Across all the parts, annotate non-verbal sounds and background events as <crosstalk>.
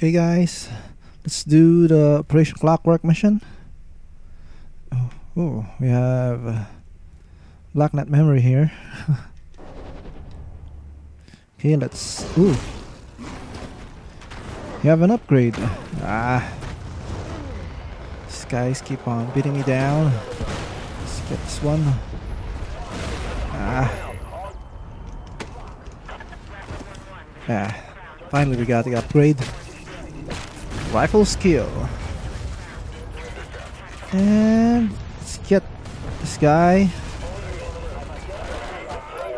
Okay, guys, let's do the Operation Clockwork mission. Oh, oh we have uh, BlackNet memory here. <laughs> okay, let's. Ooh, you have an upgrade. Ah, these guys keep on beating me down. Let's get this one. Ah. Yeah, finally we got the upgrade. Rifle skill. And let's get this guy.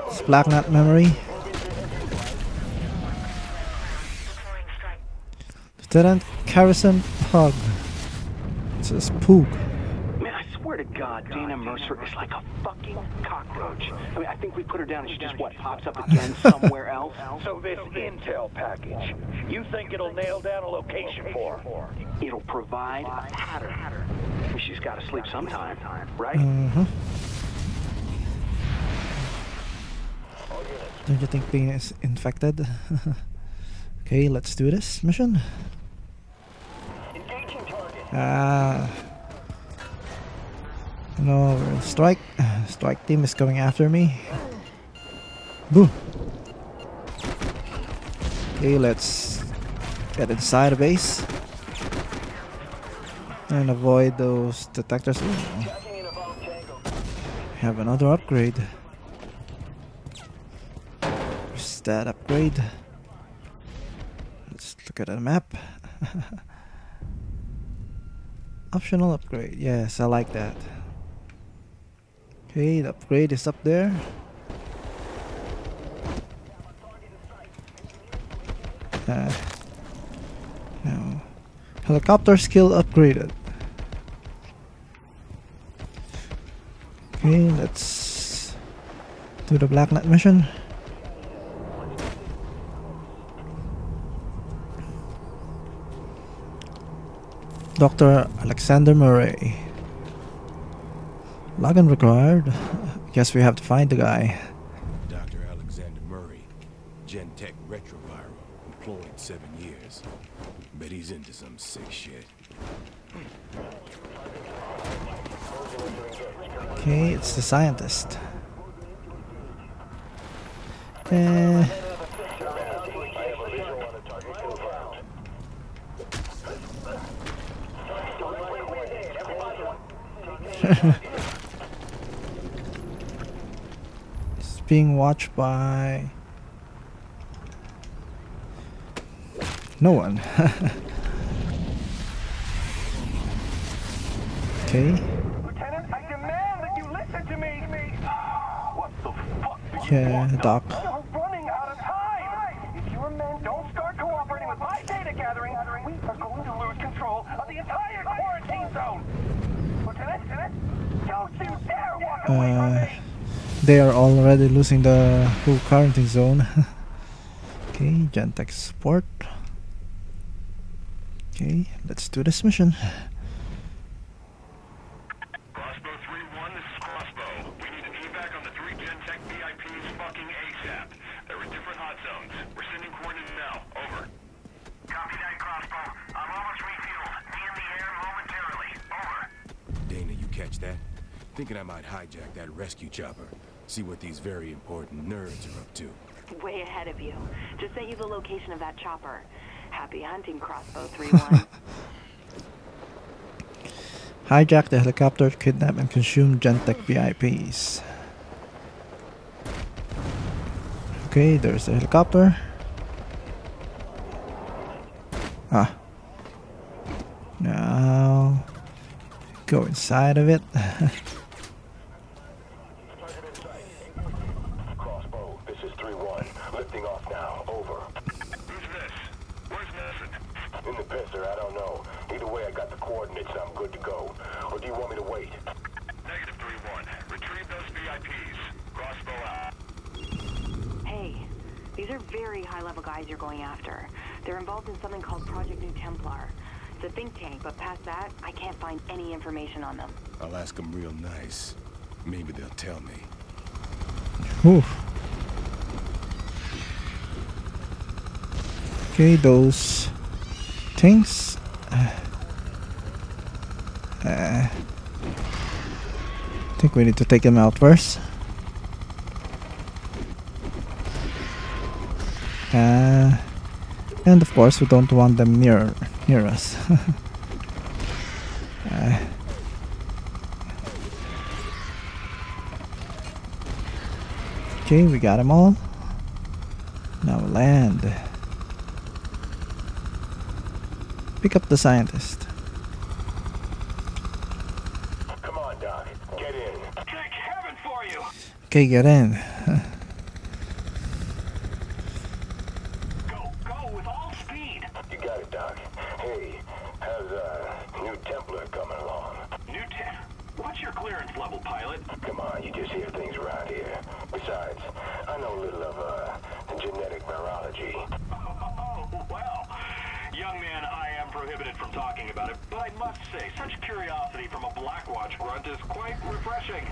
It's BlackNet memory. Lieutenant Harrison Pug. It says Poog. Man, I swear to God, Dana Mercer is like a fucking cockroach. I mean, I think we put her down and she just, what, pops up again <laughs> somewhere else? So this intel package, you think it'll nail down a location for her? It'll provide a pattern. I mean, she's got to sleep sometime, right? Uh-huh. Don't you think being is infected? <laughs> okay, let's do this mission. Engaging target. Ah. No, strike. Strike team is coming after me. Boom. Okay, let's get inside the base and avoid those detectors. Ooh, have another upgrade. Where's that upgrade? Let's look at the map. <laughs> Optional upgrade. Yes, I like that. Okay, the upgrade is up there. Uh. Helicopter skill upgraded. Okay, let's do the Black BlackNet mission. Dr. Alexander Murray. Login required. Guess we have to find the guy. Dr. Alexander Murray, Gentek retroviral, employed seven years. Bet he's into some sick shit. Okay, it's the scientist. Eh, <laughs> being watched by no one. <laughs> okay. Lieutenant, I demand that you listen to me. What the fuck? Yeah, Doc. We're running out of time. If your men don't start cooperating with my data gathering, we are going to lose control of the entire quarantine zone. Lieutenant, Lieutenant, don't you dare walk away from Uh. They are already losing the whole quarantine zone. <laughs> okay, Gentek support. Okay, let's do this mission. Crossbow 3-1, this is Crossbow. We need an evac on the three Gentek VIPs fucking ASAP. They're in different hot zones. We're sending coordinates now. Over. Copy that, Crossbow. I'm almost refueled. Be in the air momentarily. Over. Dana, you catch that? Thinking I might hijack that rescue chopper. See what these very important nerds are up to. Way ahead of you. Just sent you the location of that chopper. Happy hunting, Crossbow 3-1. <laughs> Hijack the helicopter, kidnap and consume Gentek VIPs. Okay, there's the helicopter. Ah. Now go inside of it. <laughs> Crossbow, 3-1. Lifting off now. Over. Who's this? Where's Nelson? In the pisser, I don't know. Either way, I got the coordinates and I'm good to go. Or do you want me to wait? Negative 3-1. Retrieve those VIPs. Crossbow out. hey, these are very high-level guys you're going after. They're involved in something called Project New Templar. It's a think tank, but past that, I can't find any information on them. I'll ask them real nice. Maybe they'll tell me. Oof. Okay, those things. Uh, I think we need to take them out first. Uh, and of course we don't want them near near us. <laughs> uh, okay, we got them all. Now land. Pick up the scientist. Come on, Doc. Get in. Thank heaven for you! Okay, get in. Go, go with all speed! You got it, Doc. Hey, how's, uh, new Templar coming along? New ten. What's your clearance level, pilot? Come on, you just hear things around here. Besides, I know a little of, uh, genetic virology. Oh, well. Young man, I am prohibited from talking about it, but I must say, such curiosity from a Blackwatch grunt is quite refreshing.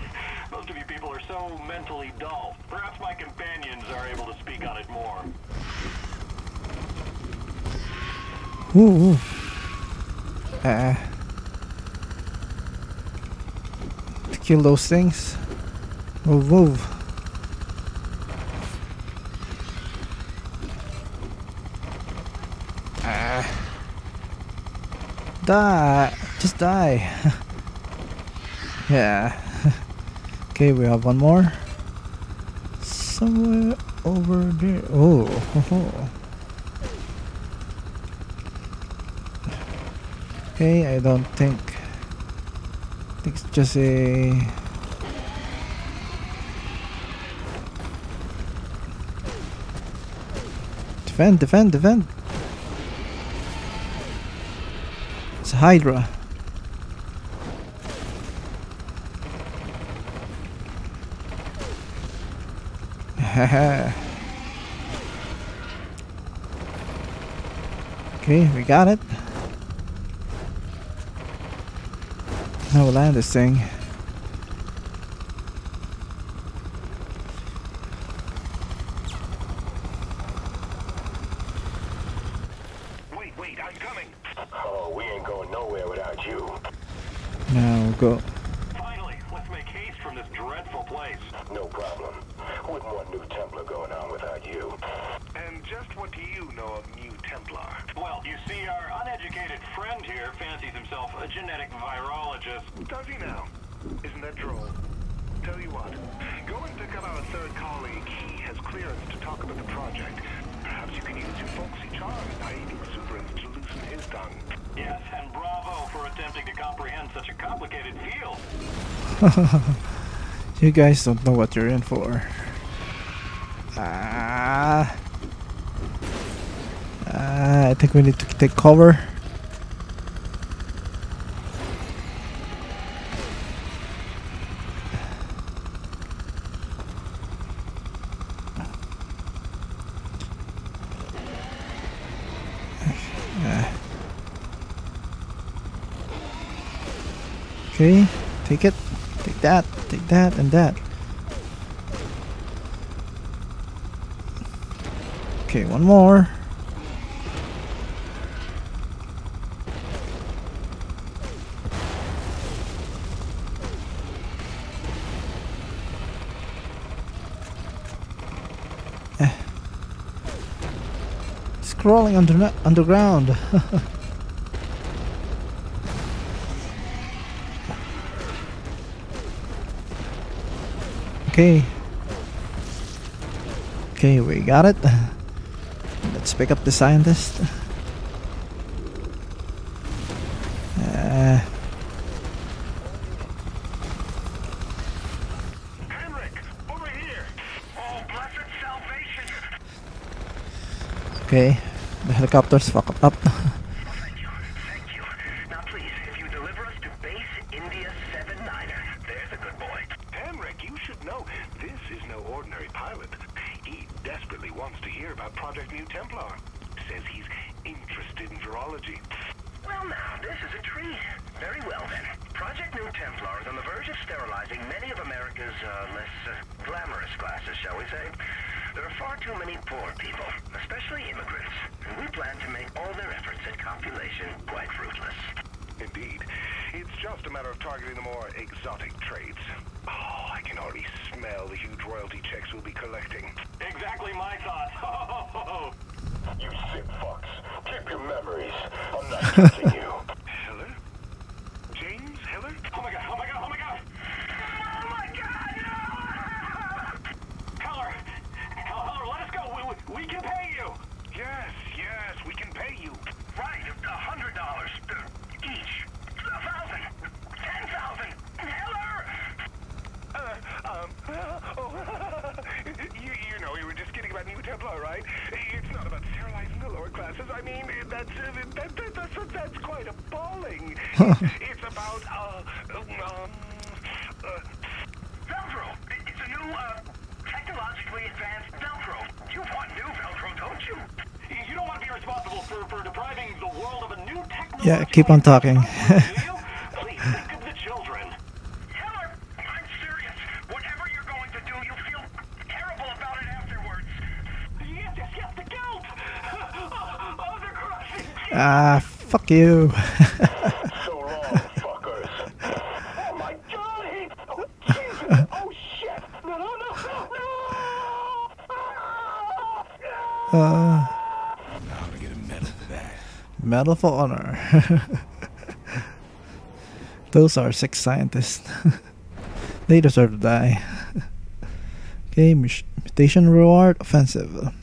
Most of you people are so mentally dull. Perhaps my companions are able to speak on it more. Ooh. Uh, to kill those things. Move, move. Ah. Die. Just die. <laughs> yeah. <laughs> okay, we have one more. Somewhere over there. Oh. ho, ho. Okay, I don't think. I think it's just a. Defend, defend, defend. It's Hydra. <laughs> okay, we got it. Now we'll land this thing. Wait, wait, I'm coming. Oh, we ain't going nowhere without you. Now we'll go. Finally, let's make haste from this dreadful place. No problem. Wouldn't want new Templar going on without you. And just what do you know of New Templar? Well, you see, our uneducated friend here fancies himself a genetic virologist. Does he now? Isn't that droll? Tell you what, go and pick up our third colleague. He has clearance to talk about the project. Perhaps you can use your folksy charm by eating exuberance to loosen his tongue. Yes, and bravo for attempting to comprehend such a complicated field. <laughs> You guys don't know what you're in for. Ah. Ah, I think we need to take cover. Okay, take it. Take that, take that, and that. Okay, one more. Crawling under underground. <laughs> Okay. Okay, we got it. <laughs> Let's pick up the scientist. <laughs> Uh, Henrik, over here! Oh, blessed salvation! okay, helicopters fuck up. Thank you, thank you. Now please, if you deliver us to base India 7-9er, there's a good boy. Henrik, you should know, this is no ordinary pilot. He desperately wants to hear about Project New Templar. Says he's interested in virology. Well now, this is a treat. Very well then. Project New Templar is on the verge of sterilizing many of America's uh, less uh, glamorous classes, shall we say. There are far too many poor people, especially immigrants, and we plan to make all their efforts at calculation quite fruitless. Indeed. It's just a matter of targeting the more exotic traits. Oh, I can already smell the huge royalty checks we'll be collecting. Exactly my thoughts. <laughs> You sick fucks. Keep your memories. I'm not touching you. Heller? James Heller? oh my god, oh my god, oh my god! Oh my god, no! Heller! Heller, let us go! We, we, we can pay you! Yes, yes, we can pay you. Right, a hundred dollars uh, each. A thousand! Ten thousand! Heller! Uh, um, <laughs> oh, <laughs> you, you know, we were just kidding about New Templar, right? It's not about sterilizing the lower classes. I mean, that's uh, that, that, that's that's quite appalling. <laughs> it's about uh, um, uh, Velcro! It's a new, uh, technologically advanced Velcro. You want new Velcro, don't you? You don't want to be responsible for, for depriving the world of a new technology. Yeah, keep on talking. do you? Please think of the children. Heller, I'm serious. Whatever you're going to do, you feel terrible about it afterwards. Yes, yes, yes, the guilt! Oh, they're crushing. ah, fuck you. so long, fuckers. Oh my God! He, oh, Jesus! Oh shit! No, no, no, no! uh, Now to get a medal for that. medal for honor. <laughs> Those are six scientists. <laughs> they deserve to die. <laughs> okay, mus- mutation reward offensive.